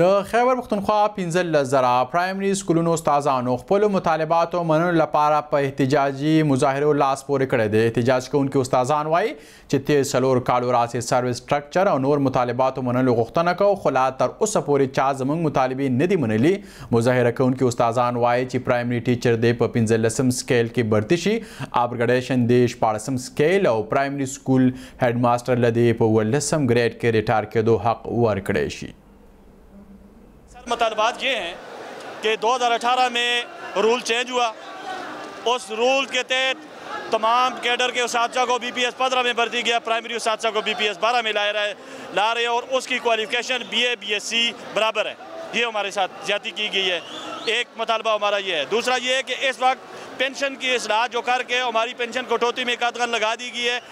د خیبر پښتونخوا 15 زره پرایمري سکولونو استادانو خپل مطالباتو منلو لپاره په احتجاجي مظاهرو لاس پورې کړی دی احتجاج کوونکي استادان وایي چې تیر څلور کالو راځي سرویس سټرکچر او نور مطالباتو منلو غوښتنه کوو خو لا تر اوسه پورې چا زموږ مطالبه نه دي منلي مظاهره کوونکي استادان وایي چې پرایمري ټیچر دی په 15 سکیل کې برتی شي اپګریډیشن دی 14 سکیل او پرایمري سکول هډ ماستر لدی په 19 ګریډ کې ریټار کېدو حق ورکړی شي मुतालबात ये हैं कि 2018 में रूल चेंज हुआ उस रूल के तहत तमाम कैडर के उस को बी पी एस पंद्रह में भर्ती गया प्राइमरी उस को बी पी एस बारह में ला रहे ला रहे और उसकी qualification B A B S C बराबर है ये हमारे साथ ज्यादा की गई है एक मतालबा हमारा ये है दूसरा ये है कि इस वक्त पेंशन की असलाह जो करके हमारी पेंशन कटौती में कादगन लगा दी गई है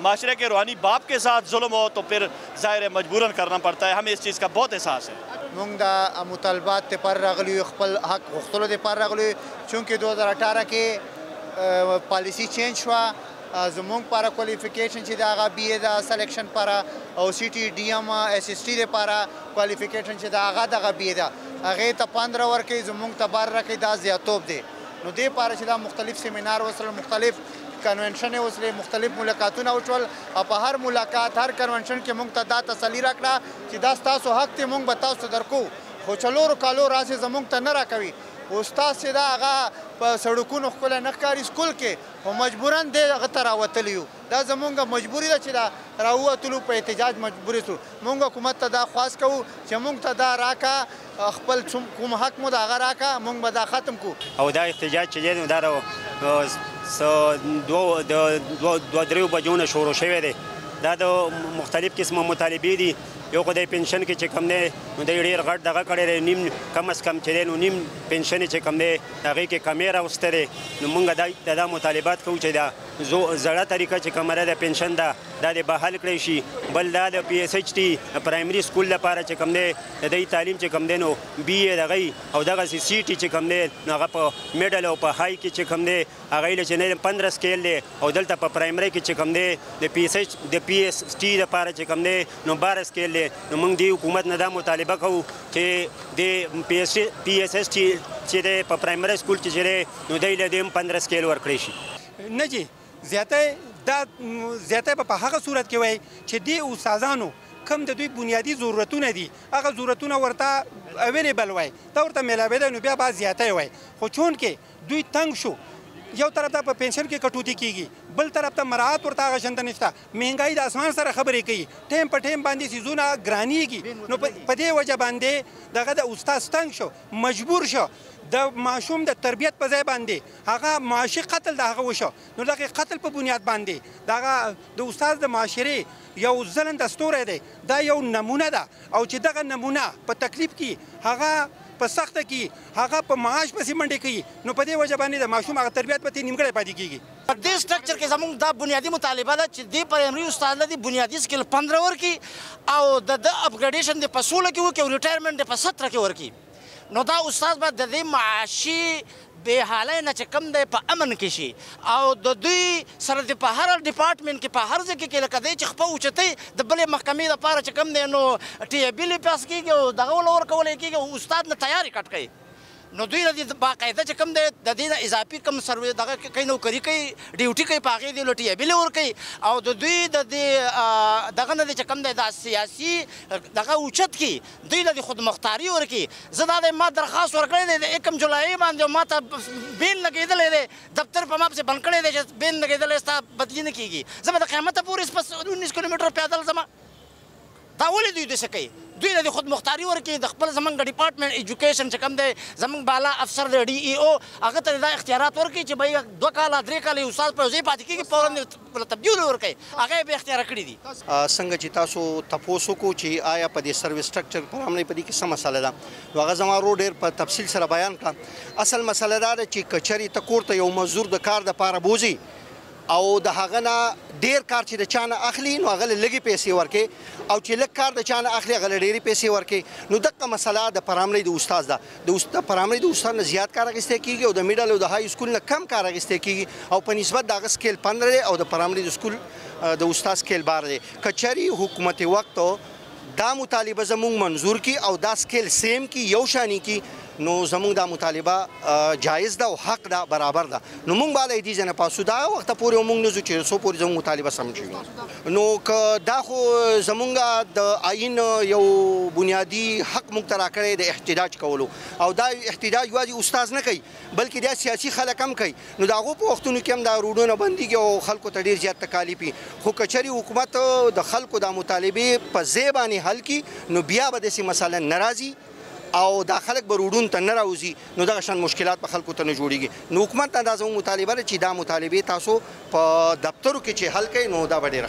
معاشرے کے روحانی باپ کے ساتھ ظلم ہو تو پھر ظاہر ہے مجبورا کرنا پڑتا ہے ہمیں اس چیز کا بہت احساس ہے۔ مونږ دا مطالبات د پاره راغلي یو خپل حق غوښتلو د پاره راغلي یو چونکه دوه زره اټاره کې پالیسي چینج شوه زمونږ پاره کوالیفیکیشن چې ده هغه بي اې ده سلیکشن پاره او سي ټي ډي ایم ایس ایس ټي د پاره کوالیفیکیشن چې ده هغه دغه بي اې ده هغې ته پند راورکړئ زمونږ ته بار راکړئ دا زیاتوب دی. نو دې پاره چې دا مختلف سیمینار وسل مختلف کنونشن وسلې مختلف ملاقاتونه وشول او په هر ملاقات هر کنونشن کې مونږ ته دا تسلی راکړه چې دا تاسو حق ته مونږ به تاسو درکو خو چلورو کالو راځي زمونږ ته نه راکوي استاد چې دا هغه په سړکونو خپل نه ښکاري سکول کې خو مجبورا دی هغه ته راوتلی یو دا زمونږ مجبوري ده چې دا راووتلو په احتجاج مجبورې شو مونږ حکومت ته دا خواست کوو چې مونږ ته دا راکا خپل څوم کوم حق مو ده هغه راکه مونږ به دا ختم کو. او دا احتجاج چې دی نو دا د دوه دریو بجو نه شروع شوی دی دا د مختلف قسمه مطالبې دي یو خو د پنشن کې چې کم دی نو دی ډیر غټ دغه کړی دی نیم کم از کم چې دی نو نیم پنشن چې کم دی هغې کې کمی راوستی دی نو موږ دا دا مطالبات کوو چې دا زړه طریقه چې کومه ده د پنشن ده دا دې به حل کړی شي بل دا د پی ایس ایچ ټي پرایمري سکول لپاره چې کوم دی د دې تعلیم چې کوم دی نو بي ای دغه او دغه سي سي ټي چې کوم دی نو هغه په میډل او په های کې چې کوم دی هغه یې چې نه 15 سکیل دی او دلته په پرایمري کې چې کوم دی د پی ایس ایچ د پی ایس ټي لپاره چې کوم دی نو 12 سکیل دی نو موږ دی حکومت نه دا مطالبه کوو چې د پی ایس پی ایس ایچ ټي چې په پرایمري سکول کې چې نو دی له دې 15 سکیل ورکړي شي نه جی زیاته دا زیاته په هغه صورت کې وای چې دی استادانو کم د دوی بنیادی ضرورتونه دي هغه ضرورتونه ورته اویلیبل وای دا ورته ملاویدل نو بیا با زیاته وای خو چون کې دوی تنگ شو یو طرف ته په پنشن کې کټوتی کیږي بل طرف ته مراعات ورته هغه شند نشته مهنګای د اسمان سره خبرې کوي ټیم په ټیم باندې سیزونه ګرانیږي نو په دې وجه باندې دغه د استاد تنگ شو مجبور شو د ماشوم د تربیت په ځای باندې هغه معاشي قتل د هغه وشو نو دغه قتل په بنیاد باندې دغه د استاد د معاشرې یو ځلنده ستوری دی دا یو نمونه ده او چې دغه نمونه په تکلیف کې هغه په سخته کې هغه په معاش پسې منډې کوي نو په دې وجه باندې د ماشوم هغه تربیت پتی نیمګړی پاتې کیږي په دې سټرکچر کې زموږ دا بنیادي مطالبه ده چې دې پرایمري استاد له دې بنیادي سکیل 15 ورکړي او د د اپګریډیشن دې په 16 کې وکړي او ریټایرمنټ دې په 17 کې ورکړي نو دا استاد به د دې معاشي بې حالۍ نه چې کوم دی په امن کې شي او د دوی سره دې په هر ډیپارټمنټ کې په هر ځای کې لکه دی چې خپه اوچتۍ د بلې محکمې لپاره چې کوم دی نو ټي ای بي لې پاس کېږي او دغه له ورکول یې کېږي او استاد نه تیارې کټ کوي نو دوی دې باقاعده چې کوم دی د دې نه اضافي کوم سروې دغه کوي نوکري کوي ډیوټي کوي په هغې دې له ټي ای بي لې ورکوي او د دوی د دې دغه نه دی چې کوم دی دا سیاسي دغه اوچت کړي دوی له دې خودمختاري ورکي زه دا دی ما درخواست ورکړی دی د اکم جولای باندې ما ته بین لګېدلی دی دفتر په ما پسې بند کړی دی چې بین لګېدلی ستا بدلي نه کېږي زه به د قیامته پورې په انیس کیلومترو پیاده ځم دا ولې دوی داسې کوي دوی له دې خودمختاري ورکي د خپل زمونږ ډپارټمنټ ایجوکیشن چې کوم دی زمونږ بالا افسر دی ډي ای او هغه ته دا اختیارات ورکي چې به یې دوه کاله درې کاله یو استاد په یو ځای پاتې کېږي فورا خپل تبدیل ورکړي هغه یې بې اختیاره کړي دي. څنګه چې تاسو تپوس وکړو چې آیا په دې سروس سټرکچر پرامنۍ په دې کې څه مسله ده نو هغه زما ورور ډېر په تفصیل سره بیان کړه. اصل مسله دا ده چې که چېرې ته کور ته یو مزدور د کار دپاره بوځې او د هغه نه ډېر کار چې د چا نه اخلي نو هغه له لږې پیسې ورکړې او چې لږ کار د چا نه اخلي هغه له ډېرې پیسې ورکړې نو دقه مسله د پرامنۍ د استاد ده د استاد پرامري د استاد نه زیات کار اخیستل کیږي او د میډل او د های سکول نه کم کار اخیستل کیږي او په نسبت د هغه سکیل پند لري او د پرامري د سکول د استاد سکیل بار دی کچري حکومت وخت دا مطالبه زموږ منظور کی او دا سکیل سیم کی یو شانی کی نو زموږ دا مطالبه جایز ده او حق ده برابر ده نو موږ بالا دې ځنه پاسو دا وخت پورې موږ نه زو چې سو پورې زموږ مطالبه سم شي نو که دا خو زمونږ د آئین یو بنیادی حق مونږ ته راکړی د احتجاج کولو او دا احتجاج یوازې استاد نه کوي بلکې دا سیاسي خلک هم کوي نو د هغو په وختونو کې هم دا روډونه بندیږي او خلکو ته ډیر زیات تکالیف وي خو که چېرې حکومت د خلکو دا مطالبې په ځای باندې حل کړي نو بیا به داسې مسله نه راځي او دا خلک به روډونو ته نه راوځي نو دغه شان مشکلات به خلکو ته نه جوړیږي نو حکومت ته دا زموږ مطالبه ده چې دا مطالبې تاسو په دفترو کې چې حل کړئ نو دا به ډېره